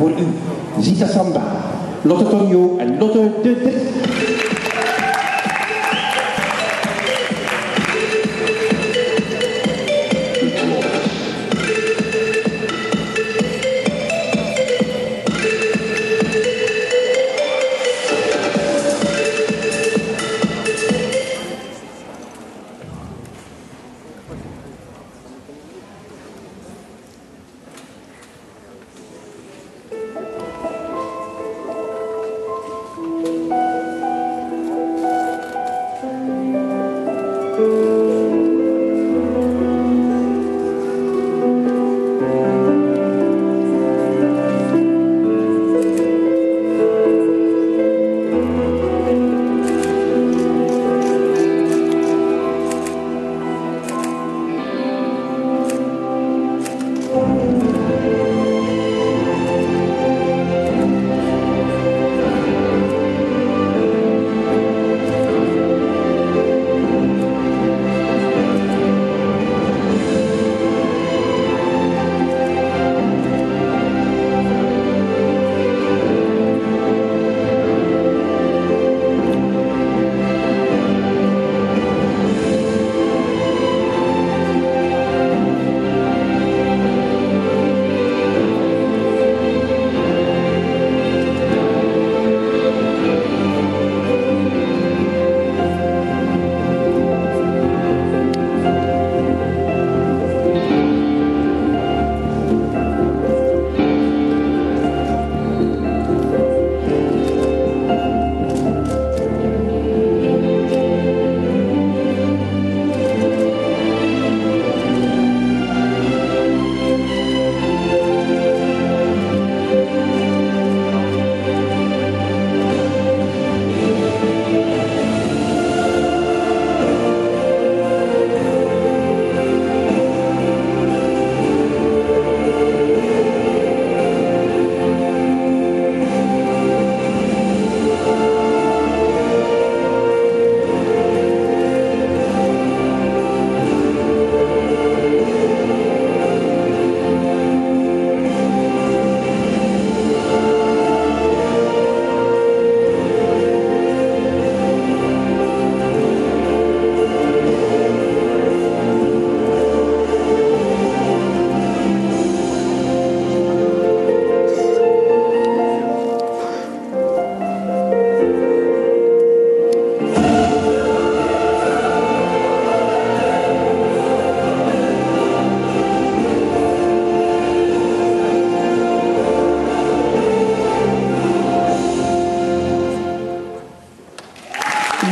Voor u, Zita Samba, Lotte Tonio en Lotte de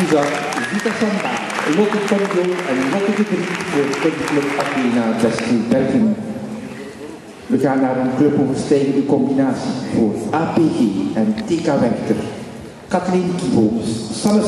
Lisa, Zita Samba, Lotte Tonio en Lotte de Drie voor Club Athena 1613. We gaan naar een cluboverstijgende combinatie voor APG en TK Werchter. Kathleen Kieboom, Sanne